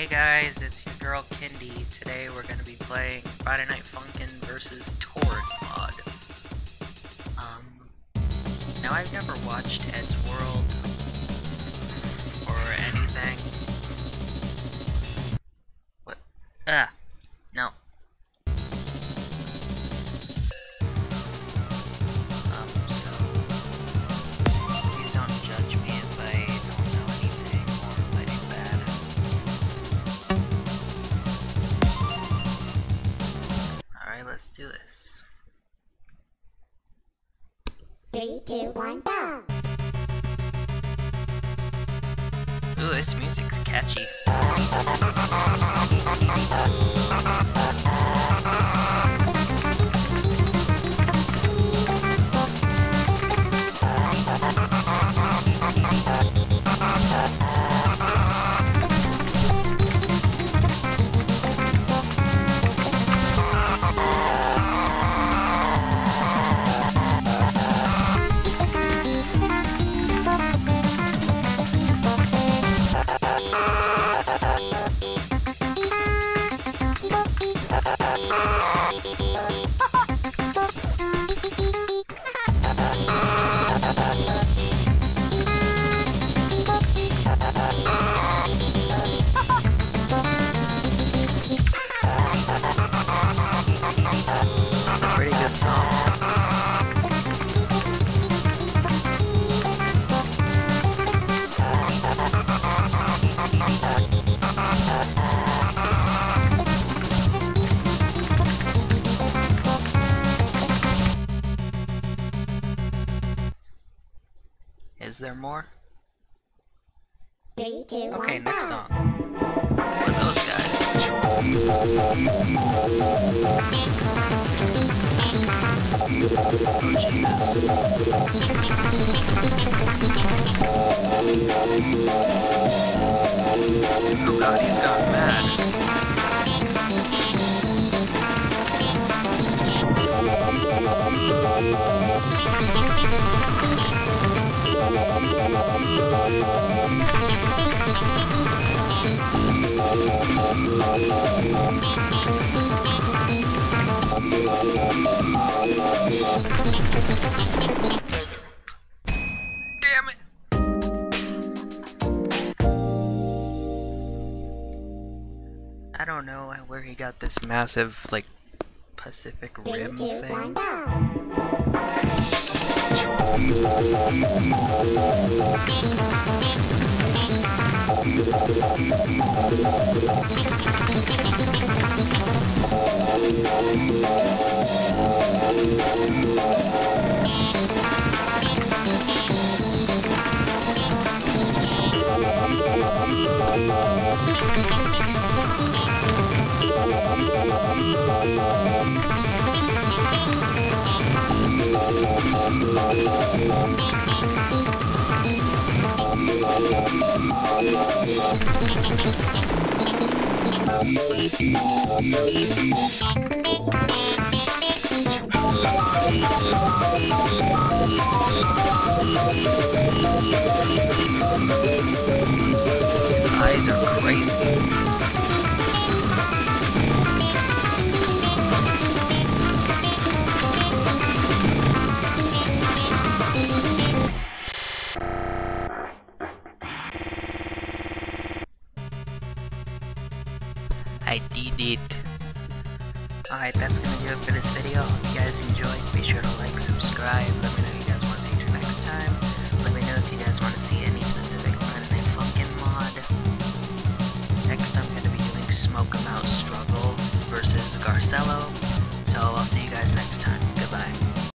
Hey guys, it's your girl Kindy. Today we're gonna be playing Friday Night Funkin' versus Tord mod. Um, now I've never watched Ed's World or anything. Let's do this. Three, two, one, go! Ooh, this music's catchy. It's a pretty good song. Is there more? Three, two, Okay, one, next song. Who are those guys? Oh, Jesus. Oh god, he's gone mad. Damn it! I don't know where he got this massive, like, Pacific Three, Rim two, thing. His eyes are crazy. I did it. Alright, that's gonna do it for this video. If you guys enjoyed, be sure to like, subscribe, let me know if you guys want to see it next time. Let me know if you guys want to see any specific Night Funkin' mod. Next I'm gonna be doing Smoke 'em Out Struggle versus Garcello. So I'll see you guys next time. Goodbye.